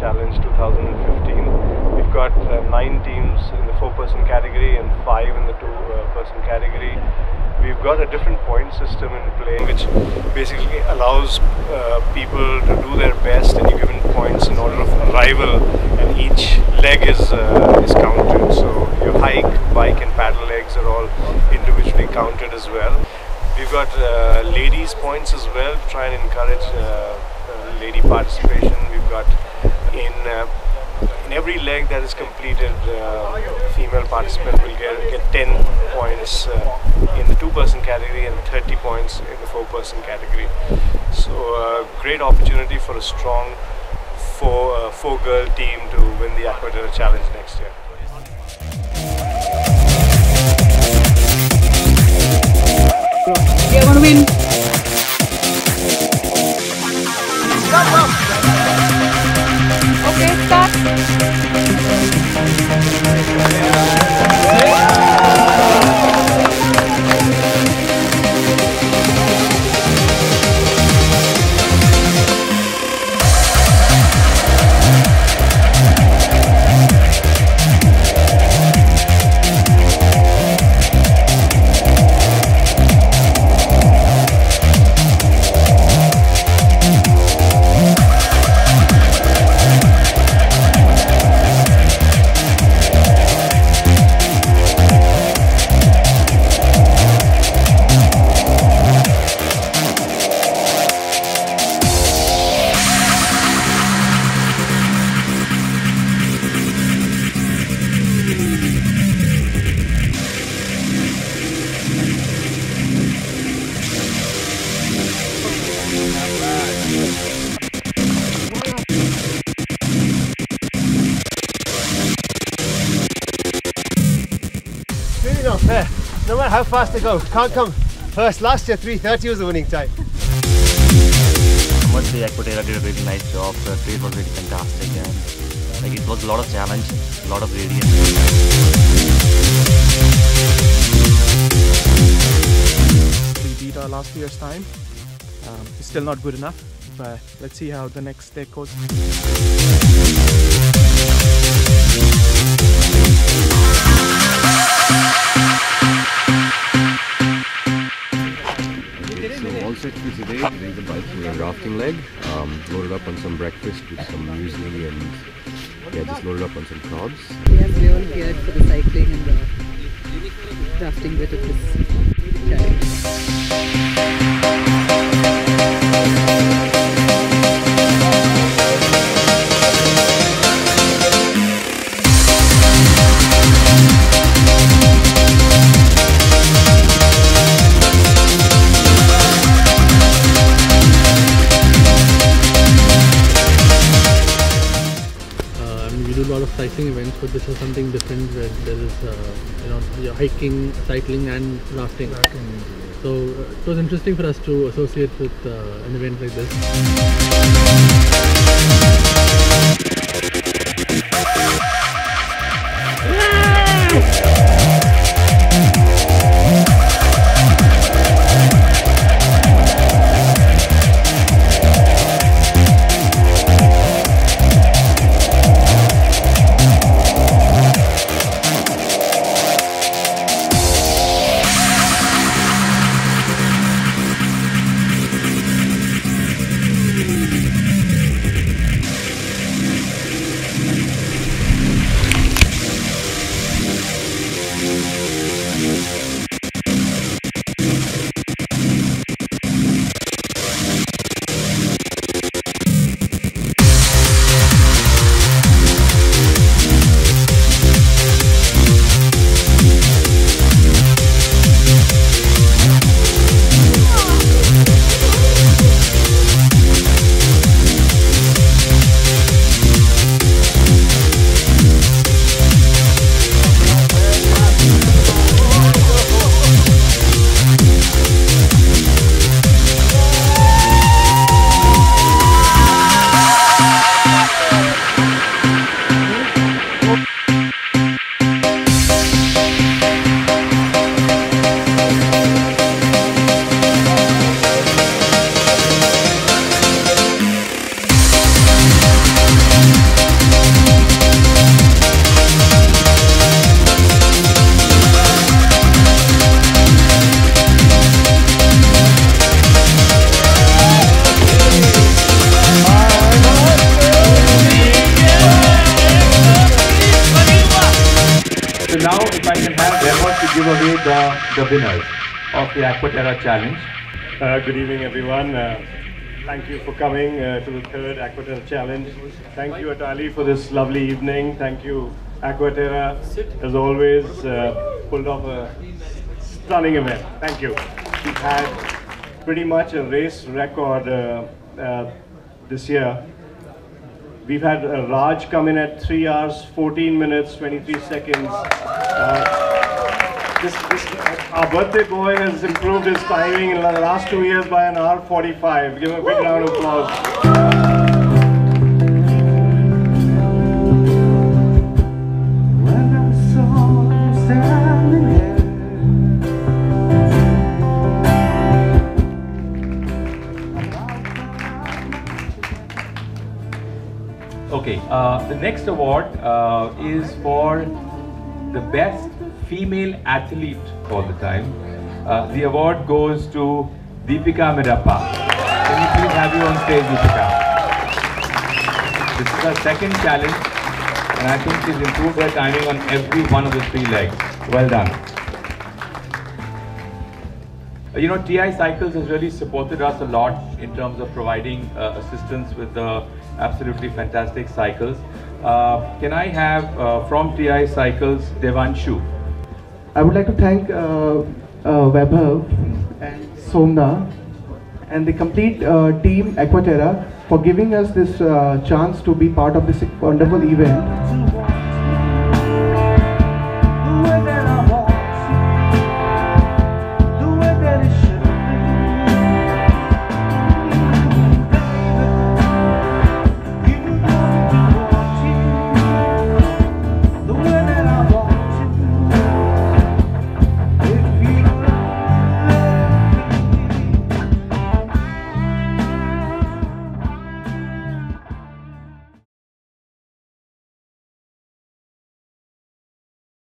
Challenge 2015. We've got uh, nine teams in the four-person category and five in the two-person category. We've got a different point system in play, which basically allows uh, people to do their best, and you're given points in order of arrival, and each leg is uh, is counted. So your hike, bike, and paddle legs are all individually counted as well. We've got uh, ladies points as well to try and encourage uh, uh, lady participation. We've got in uh, in every leg that is completed, uh, female participant will get, get 10 points uh, in the two-person category and 30 points in the four-person category. So great opportunity for a strong four, four-girl team to win the Aquaterra Challenge next year. How fast they go, can't come first. Last year, 3:30 was the winning time. must say Aquaterra did a really nice job. The race was really fantastic and like it was a lot of challenge, a lot of radiance. we beat our last year's time. Um, it's still not good enough, but let's see how the next day goes. So all set for today, today the bike for a rafting leg, um, loaded up on some breakfast with some muesli and yeah, just loaded up on some carbs. Yes, we're all geared for the cycling and the rafting bit of this challenge. Cycling events, but this is something different where there is, uh, you know, you're hiking, cycling, and rafting. So uh, it was interesting for us to associate with uh, an event like this. The winners of the Aquaterra Challenge. Uh, good evening, everyone. Uh, thank you for coming uh, to the third Aquaterra Challenge. Thank you, Atali, for this lovely evening. Thank you, Aquaterra, as always, uh, pulled off a stunning event. Thank you. We've had pretty much a race record uh, uh, this year. We've had Raj come in at 3 hours, 14 minutes, 23 seconds. This, this, our birthday boy has improved his timing in the last two years by an hour 45. Give him a big round of applause. Okay, uh, the next award uh, is for the best female athlete all the time. Uh, the award goes to Deepika Mirappa. Can we please have you on stage, Deepika? This is her second challenge, and I think she's improved her timing on every one of the three legs. Well done. Uh, You know, TI Cycles has really supported us a lot in terms of providing uh, assistance with the absolutely fantastic cycles. Uh, can I have uh, from TI Cycles Devanshu? I would like to thank uh, uh, and Somna and the complete uh, team Aquaterra for giving us this uh, chance to be part of this wonderful event.